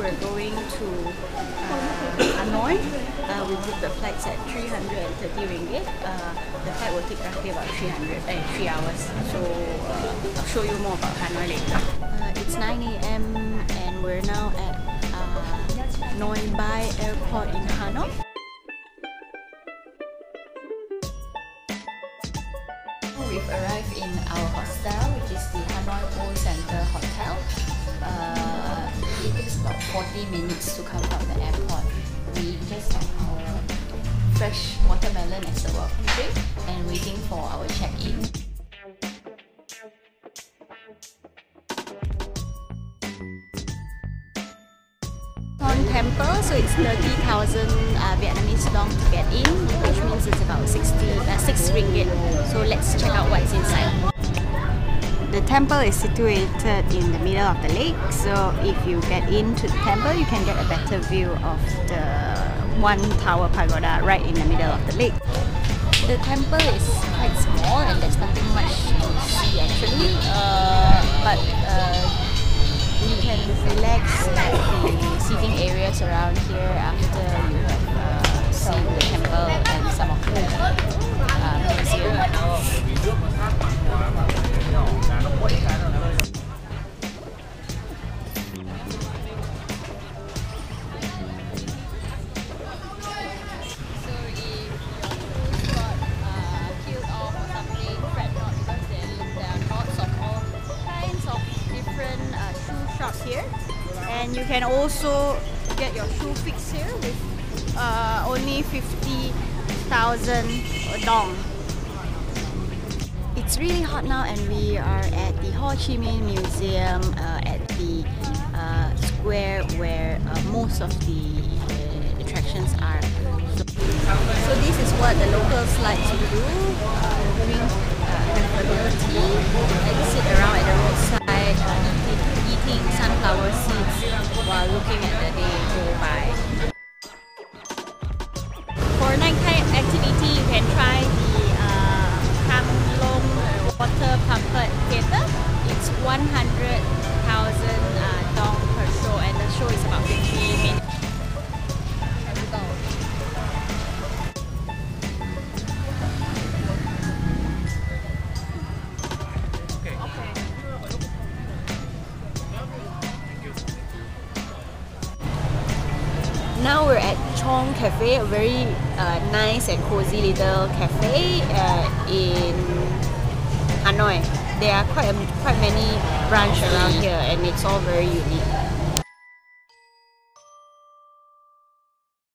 we're going to uh, Hanoi. Uh, we booked the flights at 330 ringgit. Uh, the flight will take roughly about 300, eh, 3 hours. So uh, I'll show you more about Hanoi later. Uh, it's 9 a.m. and we're now at uh, Noi Bai Airport in Hanoi. We've arrived in our hostel, which is the Hanoi Old Center Hotel. Uh, it takes about 40 minutes to come from the airport. We just have our fresh watermelon as a welcome drink and waiting for our check-in. temple, so it's 30,000 uh, Vietnamese dong to get in, which means it's about 60, uh, 6 ringgit. So let's check out inside. The temple is situated in the middle of the lake, so if you get into the temple, you can get a better view of the one tower pagoda right in the middle of the lake. The temple is quite small and there's nothing much to see actually, uh, but uh, you can relax at the seating areas around here after you have uh, seen the temple and you can also get your shoe fixed here with uh, only 50,000 dong. It's really hot now and we are at the Ho Chi Minh Museum uh, at the uh, square where uh, most of the uh, attractions are. So, this is what the locals like to do, uh, drink uh, tea and sit around at the roadside 100,000 uh, dong per show and the show is about 50 minutes. Now we're at Cong Cafe, a very uh, nice and cozy little cafe uh, in Hanoi. There are quite a, quite many branch around mm. here, and it's all very unique.